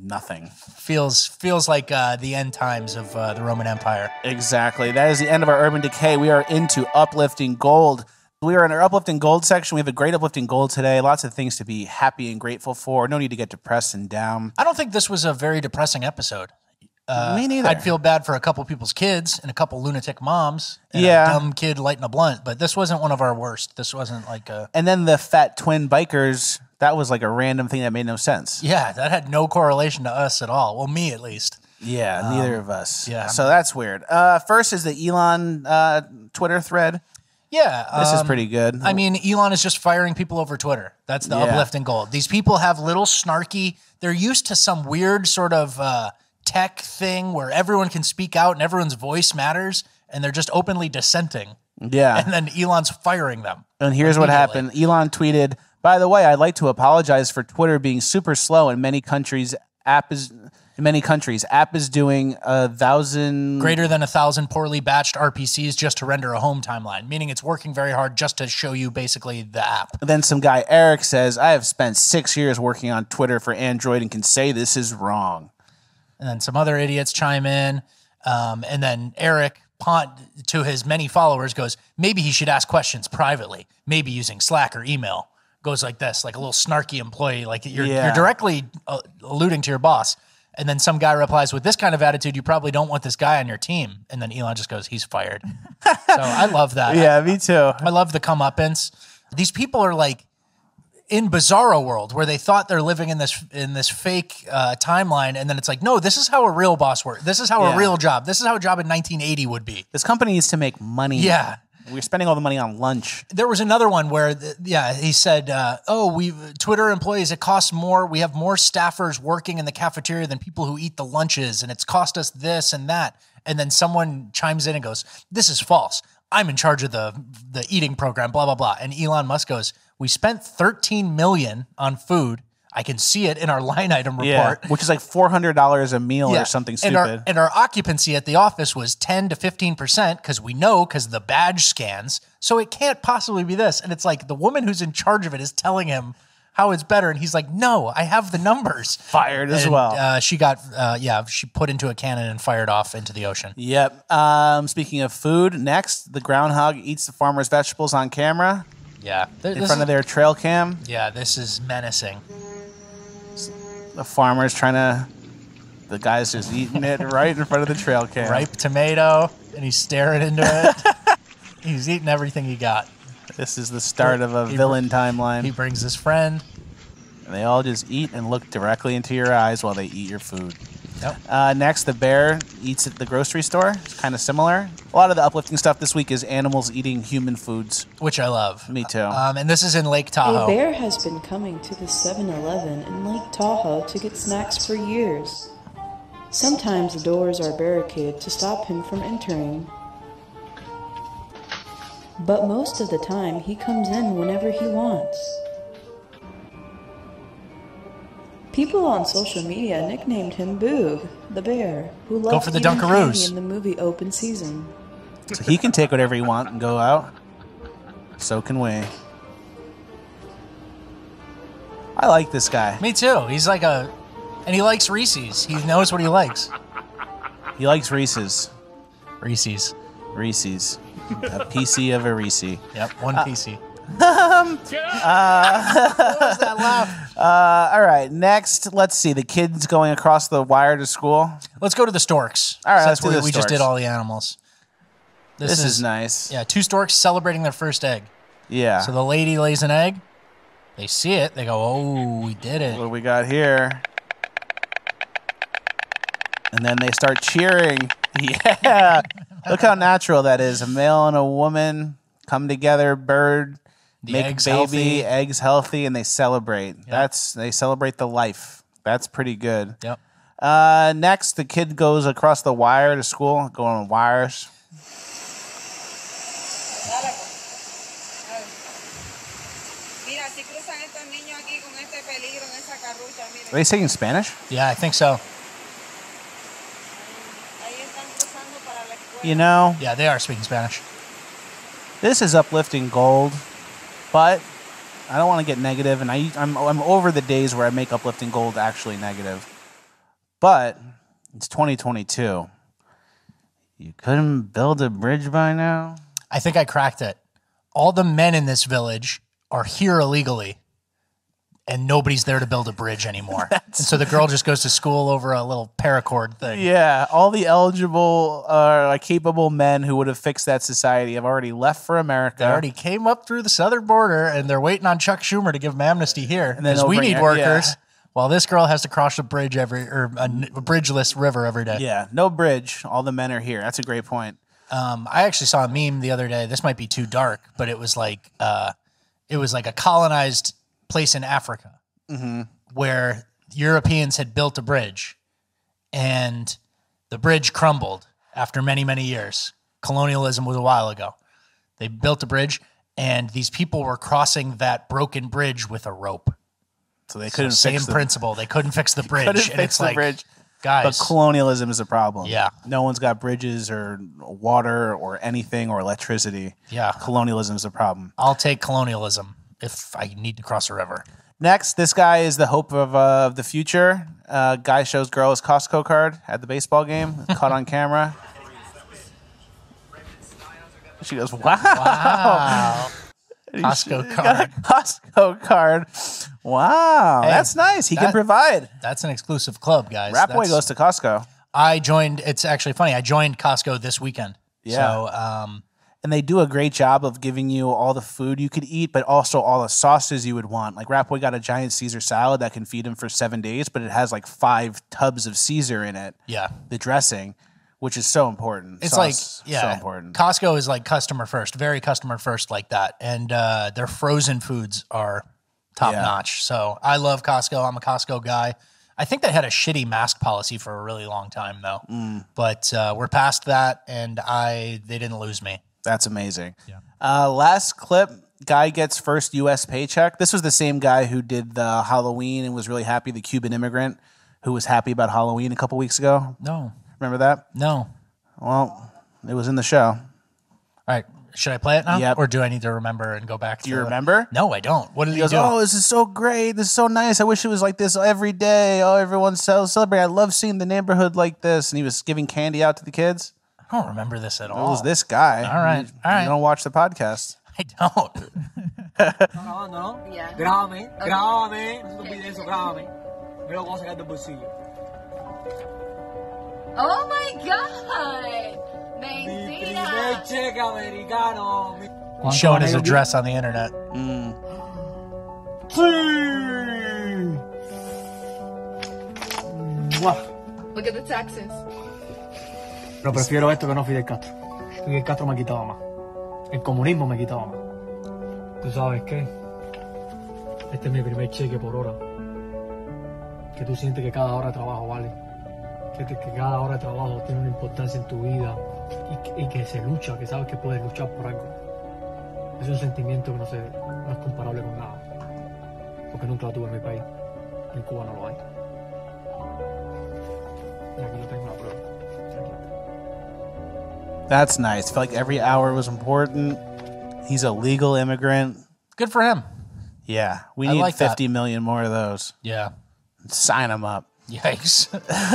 nothing. Feels feels like uh, the end times of uh, the Roman Empire. Exactly. That is the end of our urban decay. We are into uplifting gold. We are in our uplifting gold section. We have a great uplifting gold today. Lots of things to be happy and grateful for. No need to get depressed and down. I don't think this was a very depressing episode. Uh, Me neither. I'd feel bad for a couple people's kids and a couple lunatic moms and Yeah. a dumb kid lighting a blunt, but this wasn't one of our worst. This wasn't like a And then the fat twin bikers. That was like a random thing that made no sense. yeah, that had no correlation to us at all. Well, me at least. Yeah, neither of us. yeah. So that's weird. Uh, first is the Elon uh, Twitter thread. Yeah, This is um, pretty good. I mean, Elon is just firing people over Twitter. That's the Yeah. uplifting gold. These people have little snarky. They're used to some weird sort of uh, tech thing where everyone can speak out and everyone's voice matters, and they're just openly dissenting. yeah. And then Elon's firing them. And here's what happened. Elon tweeted, "By the way, I'd like to apologize for Twitter being super slow in many countries. App is in many countries. App is doing a thousand. Greater than a thousand poorly batched RPCs just to render a home timeline, meaning it's working very hard just to show you basically the app. Then some guy Eric says, "I have spent six years working on Twitter for Android and can say this is wrong." And then some other idiots chime in. Um, and then Eric Pont, to his many followers, goes, maybe he should ask questions privately, maybe using Slack or email. Goes like this, like a little snarky employee, like you're, Yeah. you're directly uh, alluding to your boss. And then some guy replies, with this kind of attitude, you probably don't want this guy on your team. And then Elon just goes, he's fired. so I love that. Yeah, me too. I love the comeuppance. These people are like in Bizarro world where they thought they're living in this in this fake uh, timeline, and then it's like, no, this is how a real boss works. This is how Yeah. a real job. This is how a job in 1980 would be. This company needs to make money. Yeah. we're spending all the money on lunch. There was another one where, th- yeah, he said, uh, "Oh, we Twitter employees. It costs more. We have more staffers working in the cafeteria than people who eat the lunches, and it's cost us this and that." And then someone chimes in and goes, "This is false. I'm in charge of the the eating program." Blah blah blah. And Elon Musk goes, "We spent 13 million on food. I can see it in our line item Yeah, report." which is like four hundred dollars a meal Yeah. or something And stupid. our, and our occupancy at the office was 10 to 15% because we know because the badge scans. So it can't possibly be this. And it's like the woman who's in charge of it is telling him how it's better. And he's like, no, I have the numbers. Fired as And, well. Uh, she got, uh, yeah, she put into a cannon and fired off into the ocean. Yep. Um, speaking of food, next the groundhog eats the farmer's vegetables on camera Yeah. Th- in front of their trail cam. yeah, this is menacing. The farmer's trying to. The guy's just eating it right in front of the trail cam. Ripe tomato, and he's staring into it. he's eating everything he got. This is the start of a He- villain timeline. He brings his friend. And they all just eat and look directly into your eyes while they eat your food. Yep. Uh, next, the bear eats at the grocery store. It's kind of similar. A lot of the uplifting stuff this week is animals eating human foods. Which I love. Me too. Um, and this is in Lake Tahoe. A bear has been coming to the 7 Eleven in Lake Tahoe to get snacks for years. Sometimes the doors are barricaded to stop him from entering. But most of the time, he comes in whenever he wants. People on social media nicknamed him Boog, the bear, who loved for the Dunkaroos. candy in the movie Open Season. So he can take whatever he wants and go out. So can we. I like this guy. Me too. He's like a, and he likes Reese's. He knows what he likes. He likes Reese's. Reese's. Reese's. A PC of a Reese. Yep, one Uh, PC. what was that laugh? Uh, all right, next, let's see. The kid's going across the wire to school. Let's go to the storks. All right, Since let's do we, the we just did all the animals. This, is, nice. Yeah, two storks celebrating their first egg. Yeah. So the lady lays an egg. They see it. They go, "Oh, we did what it!" do we got here? And then they start cheering. Yeah. Look how natural that is. A male and a woman come together, bird, The make egg's baby, healthy. eggs healthy, and they celebrate. That's they celebrate the life. That's pretty good. Yep. Uh, next, the kid goes across the wire to school, going on wires. Mira, cruzan estos niños aquí con este peligro en esa carrucha, miren. Are they speaking Spanish? Yeah, I think so. Ahí están cruzando para la escuela. You know, Yeah, they are speaking Spanish. this is uplifting gold, but I don't want to get negative, and I I'm I'm over the days where I make uplifting gold actually negative. But it's 2022. You couldn't build a bridge by now? I think I cracked it. All the men in this village are here illegally, and nobody's there to build a bridge anymore. and so the girl just goes to school over a little paracord thing. Yeah, all the eligible, uh, capable men who would have fixed that society have already left for America. They already came up through the southern border, and they're waiting on Chuck Schumer to give them amnesty here then because we need it- workers. yeah. While this girl has to cross a bridge every or a bridgeless river every day. Yeah, no bridge. All the men are here. That's a great point. Um, I actually saw a meme the other day. This might be too dark, but it was like uh, it was like a colonized place in Africa mm-hmm. where Europeans had built a bridge, and the bridge crumbled after many many years. Colonialism was a while ago. They built a bridge, and these people were crossing that broken bridge with a rope. So they couldn't same fix the, principle. They couldn't fix the bridge, couldn't and fix it's the like, bridge. But colonialism is a problem. Yeah. No one's got bridges or water or anything or electricity. Yeah. Colonialism is a problem. I'll take colonialism if I need to cross a river. Next, this guy is the hope of, uh, of the future. Uh, guy shows girl his Costco card at the baseball game, caught on camera. She goes, "Wow, Wow. Costco card. Costco card. Wow, Hey, that's nice. He can provide." That's an exclusive club, guys. Rap Boy That's- goes to Costco, I joined. It's actually funny. I joined Costco this weekend. Yeah. So, um, and they do a great job of giving you all the food you could eat, but also all the sauces you would want. Like Rap Boy got a giant Caesar salad that can feed him for seven days, but it has like five tubs of Caesar in it. yeah, The dressing, which is so important. it's Sauce, like yeah, so important. Costco is like customer first, very customer first, like that. And uh, their frozen foods are top Yeah. notch. So I love Costco. I'm a Costco guy. I think they had a shitty mask policy for a really long time though, Mm. but uh, we're past that, and I they didn't lose me. That's amazing. Uh, last clip guy gets first U.S. paycheck. This was the same guy who did the Halloween and was really happy. The Cuban immigrant who was happy about Halloween a couple weeks ago. No, Remember that? no. Well, it was in the show. All right, should I play it now, Yep. or do I need to remember and go back? Do you to remember? No, I don't. What did He he, goes, do? "Oh, this is so great. This is so nice. I wish it was like this every day. Oh, everyone's so celebrating. I love seeing the neighborhood like this." And he was giving candy out to the kids. I don't remember this at all. It was this guy. All right, You, all right. You don't watch the podcast. I don't. grabando, ¿no? Ya. Grábame, Ok. grábame, no se te olvide eso, grábame. Mira lo que vamos a sacar del bolsillo. Oh my god! Showing his address on the internet. Mua. Look at the taxes. Pero prefiero esto que no Fidel Castro. Fidel Castro me quitaba más. El comunismo me quitaba más. ¿Tú sabes qué? Este es mi primer cheque por hora. Que tú sientes que cada hora de trabajo vale. Que, que cada hora de trabajo tiene una importancia en tu vida. Y que, y que se lucha, que sabes que puedes luchar por algo. Es un sentimiento que no, se, no es comparable con nada. Porque nunca lo tuve en mi país. En Cuba no lo hay. Y aquí lo tengo la prueba. That's nice. Felt like every hour was important. He's a legal immigrant. Good for him. Yeah, we I need like that. fifty million more of those. Yeah. Sign him up. Yikes.